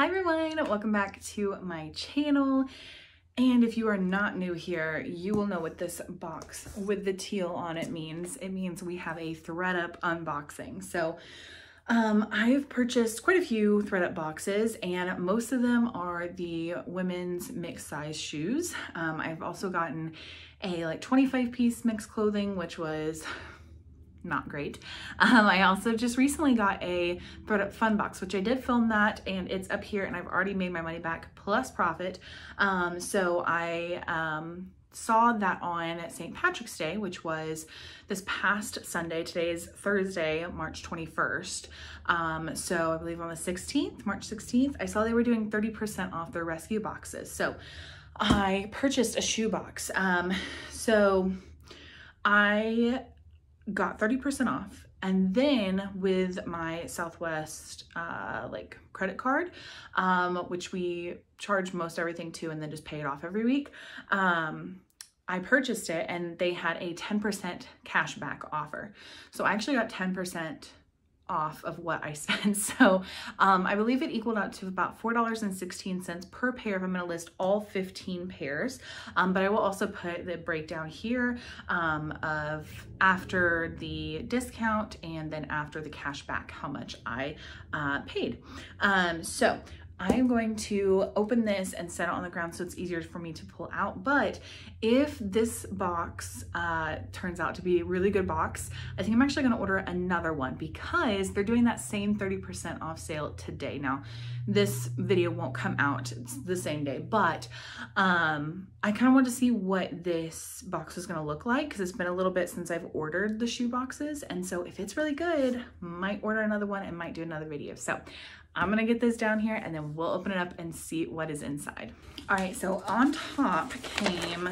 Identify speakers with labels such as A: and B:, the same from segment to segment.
A: Hi everyone, welcome back to my channel. And if you are not new here, you will know what this box with the teal on it means. It means we have a thredUP unboxing. So um, I've purchased quite a few thredUP boxes and most of them are the women's mixed size shoes. Um, I've also gotten a like 25 piece mixed clothing, which was not great. Um, I also just recently got a fun box, which I did film that and it's up here and I've already made my money back plus profit. Um, so I um, saw that on St. Patrick's Day, which was this past Sunday. Today is Thursday, March 21st. Um, so I believe on the 16th, March 16th, I saw they were doing 30% off their rescue boxes. So I purchased a shoe box. Um, so I got 30% off. And then with my Southwest uh, like credit card, um, which we charge most everything to and then just pay it off every week, um, I purchased it and they had a 10% cash back offer. So I actually got 10% off of what I spent. So um, I believe it equaled out to about $4.16 per pair if I'm gonna list all 15 pairs. Um, but I will also put the breakdown here um, of after the discount and then after the cash back, how much I uh, paid. Um, so I'm going to open this and set it on the ground so it's easier for me to pull out. But if this box uh, turns out to be a really good box, I think I'm actually gonna order another one because they're doing that same 30% off sale today. Now, this video won't come out the same day, but um, I kind of want to see what this box is gonna look like because it's been a little bit since I've ordered the shoe boxes. And so if it's really good, might order another one and might do another video. So I'm gonna get this down here and then we'll open it up and see what is inside. All right, so on top came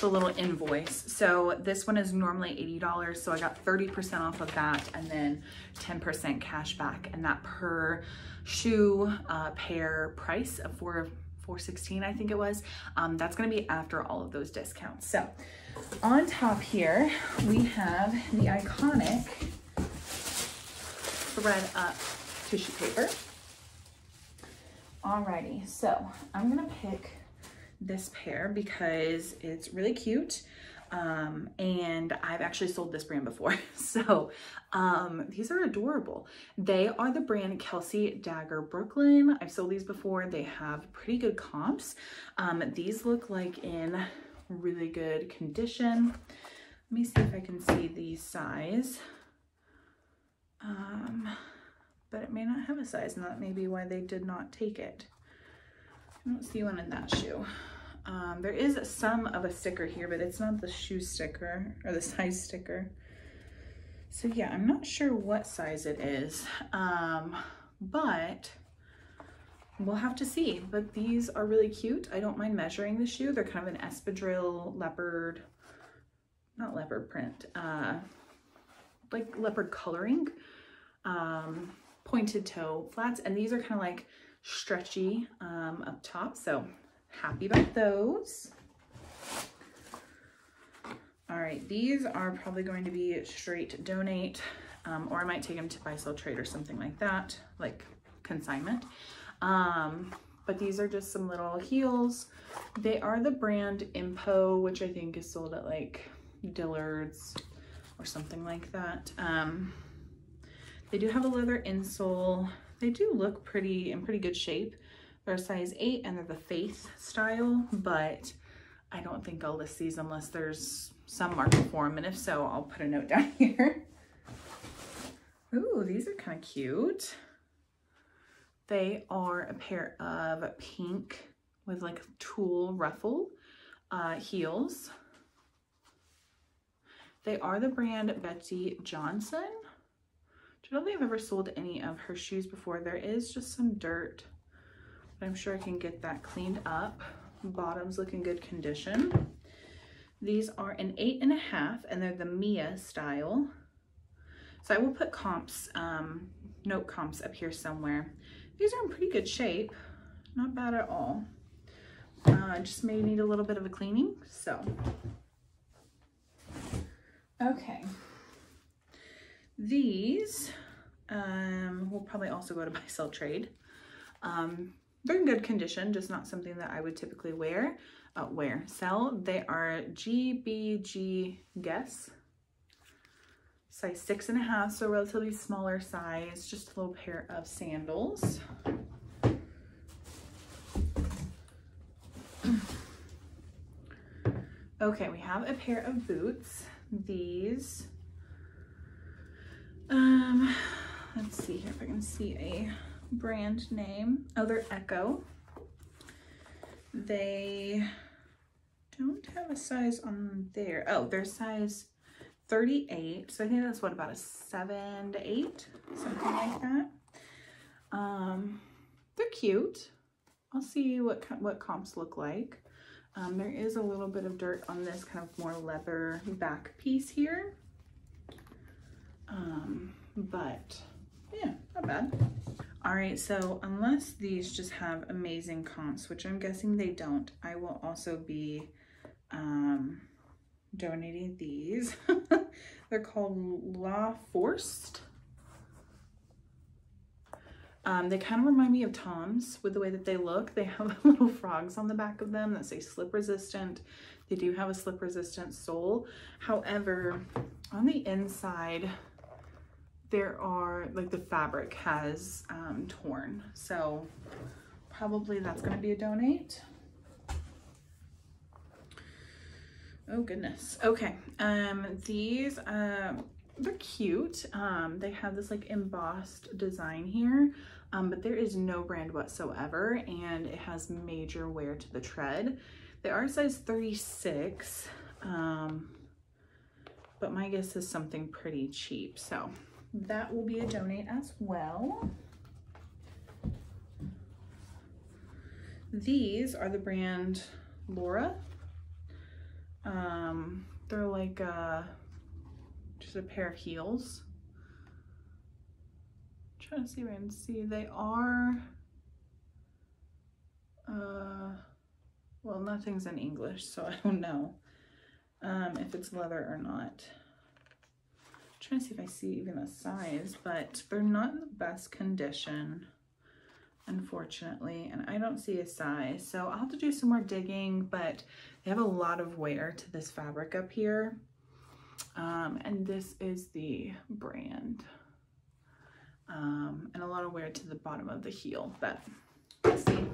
A: the little invoice. So this one is normally $80, so I got 30% off of that and then 10% cash back and that per shoe uh, pair price of four, 416 I think it was. Um, that's gonna be after all of those discounts. So on top here, we have the iconic thredUP tissue paper. Alrighty, so I'm gonna pick this pair because it's really cute. Um, and I've actually sold this brand before. So um, these are adorable. They are the brand Kelsi Dagger Brooklyn. I've sold these before. They have pretty good comps. Um, these look like in really good condition. Let me see if I can see the size. Um, but it may not have a size and that may be why they did not take it. I don't see one in that shoe. Um, there is some of a sticker here, but it's not the shoe sticker or the size sticker. So yeah, I'm not sure what size it is, um, but we'll have to see. But these are really cute. I don't mind measuring the shoe. They're kind of an espadrille leopard, not leopard print, uh, like leopard coloring. Um, pointed toe flats. And these are kind of like stretchy um, up top. So happy about those. All right, these are probably going to be straight donate, um, or I might take them to buy, sell, trade or something like that, like consignment. Um, but these are just some little heels. They are the brand Impo, which I think is sold at like Dillard's or something like that. Um, they do have a leather insole. They do look pretty in pretty good shape. They're a size 8 and they're the Faith style, but I don't think I'll list these unless there's some market for them. And if so, I'll put a note down here. Ooh, these are kind of cute. They are a pair of pink with like tulle ruffle uh, heels. They are the brand Betsey Johnson. I don't think I've ever sold any of her shoes before. There is just some dirt, but I'm sure I can get that cleaned up. Bottoms look in good condition. These are an eight and a half and they're the Mia style. So I will put comps, um, note comps up here somewhere. These are in pretty good shape, not bad at all. Uh, just may need a little bit of a cleaning, so. Okay. These um, will probably also go to buy, sell, trade. Um, they're in good condition, just not something that I would typically wear, uh, wear, sell. They are GBG Guess, size six and a half, so relatively smaller size, just a little pair of sandals. Okay, we have a pair of boots. These, um, let's see here if I can see a brand name. Oh, they're ECCO. They don't have a size on there. Oh, they're size 38. So I think that's what, about a seven to eight, something like that. Um, they're cute. I'll see what, what comps look like. Um, there is a little bit of dirt on this kind of more leather back piece here. Um, but yeah, not bad. All right, so unless these just have amazing comps, which I'm guessing they don't, I will also be um, donating these. They're called La Forced. Um, they kind of remind me of TOMS with the way that they look. They have little frogs on the back of them that say slip resistant. They do have a slip resistant sole. However, on the inside, there are, like the fabric has um, torn. So probably that's gonna be a donate. Oh goodness. Okay. Um, these, uh, they're cute. Um, they have this like embossed design here, um, but there is no brand whatsoever and it has major wear to the tread. They are size 36, um, but my guess is something pretty cheap. So that will be a donate as well. These are the brand Laura. Um, they're like a just a pair of heels. I'm trying to see if I can see. They are, uh, well, nothing's in English, so I don't know um, if it's leather or not. Trying to see if I see even a size, but they're not in the best condition, unfortunately, and I don't see a size. So I'll have to do some more digging, but they have a lot of wear to this fabric up here. Um, and this is the brand. Um, and a lot of wear to the bottom of the heel, but let's see.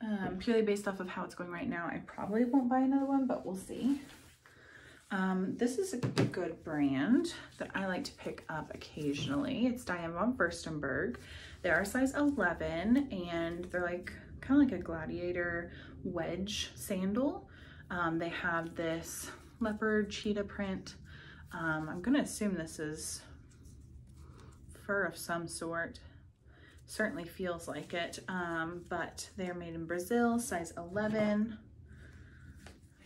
A: Um, purely based off of how it's going right now, I probably won't buy another one, but we'll see. Um, this is a good brand that I like to pick up occasionally. It's Diane von Furstenberg. They are size 11 and they're like kind of like a gladiator wedge sandal. Um, they have this leopard cheetah print. Um, I'm gonna assume this is fur of some sort. Certainly feels like it, um, but they're made in Brazil, size 11.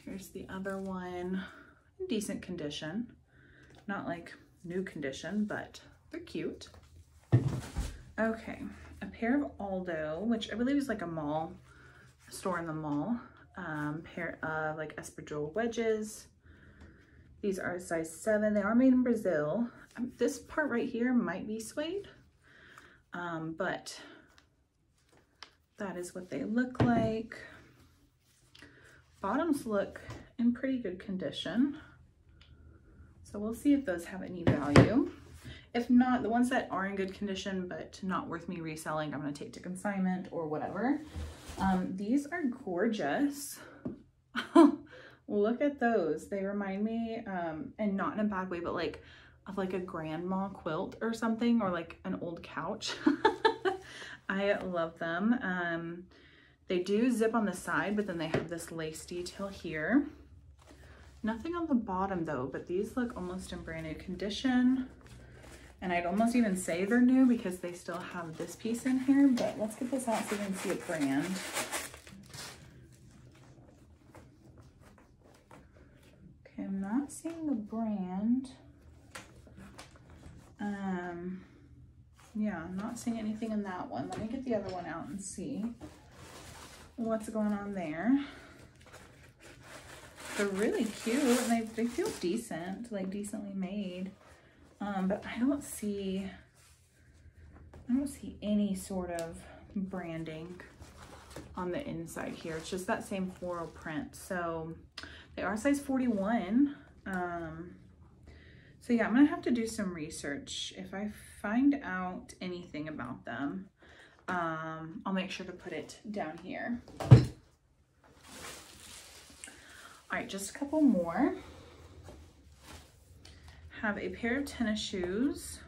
A: Here's the other one, decent condition. Not like new condition, but they're cute. Okay, a pair of Aldo, which I believe is like a mall, a store in the mall um, pair of like espadrille wedges. These are size seven. They are made in Brazil. Um, this part right here might be suede, um, but that is what they look like. Bottoms look in pretty good condition. So we'll see if those have any value. If not, the ones that are in good condition but not worth me reselling, I'm gonna take to consignment or whatever. Um, these are gorgeous. Look at those. They remind me, um, and not in a bad way, but like of like a grandma quilt or something, or like an old couch. I love them. Um, they do zip on the side, but then they have this lace detail here. Nothing on the bottom though, but these look almost in brand new condition. And I'd almost even say they're new because they still have this piece in here, but let's get this out so you can see a brand. Okay, I'm not seeing the brand. Um, yeah, I'm not seeing anything in that one. Let me get the other one out and see what's going on there. They're really cute and they, they feel decent, like decently made. Um, but I don't see, I don't see any sort of branding on the inside here. It's just that same floral print. So they are size 41. Um, so yeah, I'm gonna have to do some research. If I find out anything about them, um, I'll make sure to put it down here. All right, just a couple more. Have a pair of tennis shoes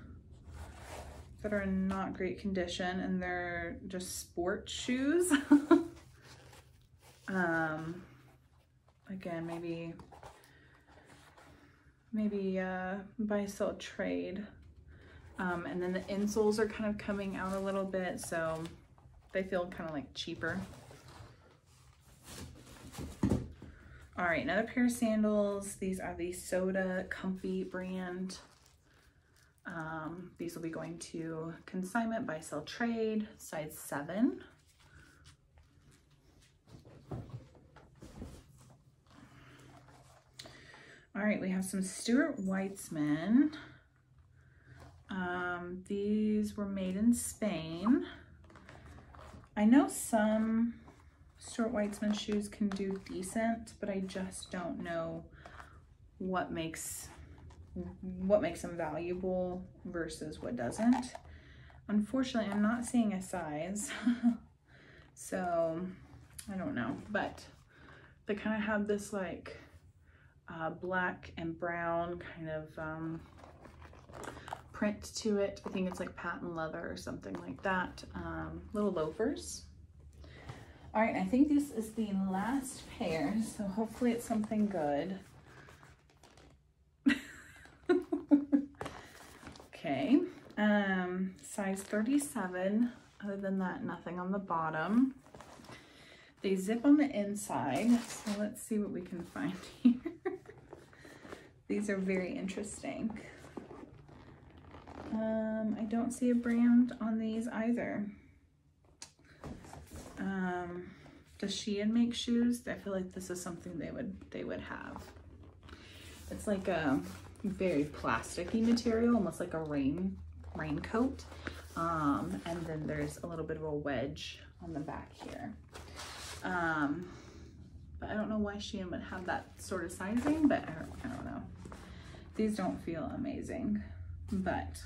A: that are in not great condition and they're just sport shoes. um, again, maybe, maybe uh, buy, sell, trade. Um, and then the insoles are kind of coming out a little bit, so they feel kind of like cheaper. All right, another pair of sandals. These are the Soda Comfy brand. Um, these will be going to consignment, buy, sell, trade, size seven. All right, we have some Stuart Weitzman. Um, these were made in Spain. I know some Stuart Weitzman shoes can do decent, but I just don't know what makes what makes them valuable versus what doesn't. Unfortunately, I'm not seeing a size, so I don't know, but they kind of have this like uh, black and brown kind of um, print to it. I think it's like patent leather or something like that. Um, little loafers. All right, I think this is the last pair, so hopefully it's something good. okay, um, size 37. Other than that, nothing on the bottom. They zip on the inside, so let's see what we can find here. These are very interesting. Um, I don't see a brand on these either. Um, does Shein make shoes? I feel like this is something they would they would have. It's like a very plasticky material, almost like a rain raincoat. Um, and then there's a little bit of a wedge on the back here. Um, but I don't know why Shein would have that sort of sizing, but I don't, I don't know. These don't feel amazing, but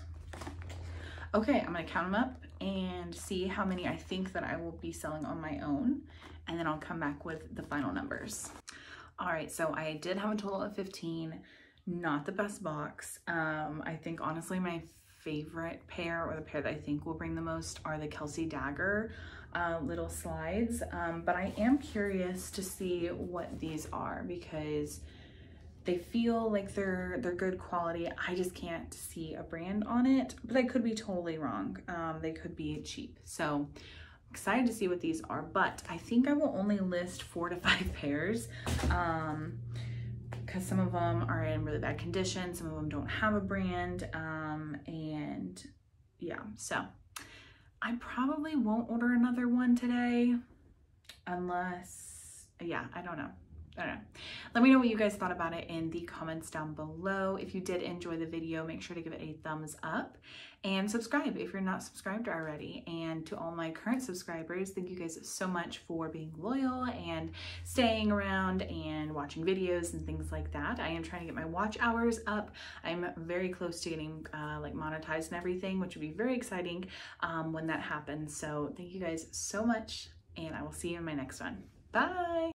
A: okay, I'm gonna count them up and see how many I think that I will be selling on my own, and then I'll come back with the final numbers. All right, so I did have a total of 15, not the best box. Um, I think honestly my favorite pair or the pair that I think will bring the most are the Kelsi Dagger uh, little slides. Um, but I am curious to see what these are because they feel like they're they're good quality. I just can't see a brand on it, but I could be totally wrong. Um, they could be cheap. So excited to see what these are, but I think I will only list four to five pairs um, because some of them are in really bad condition. Some of them don't have a brand. Um, and yeah, so I probably won't order another one today unless, yeah, I don't know. I don't know. Let me know what you guys thought about it in the comments down below. If you did enjoy the video, make sure to give it a thumbs up and subscribe if you're not subscribed already. And to all my current subscribers, thank you guys so much for being loyal and staying around and watching videos and things like that. I am trying to get my watch hours up. I'm very close to getting uh, like monetized and everything, which would be very exciting um, when that happens. So thank you guys so much and I will see you in my next one. Bye.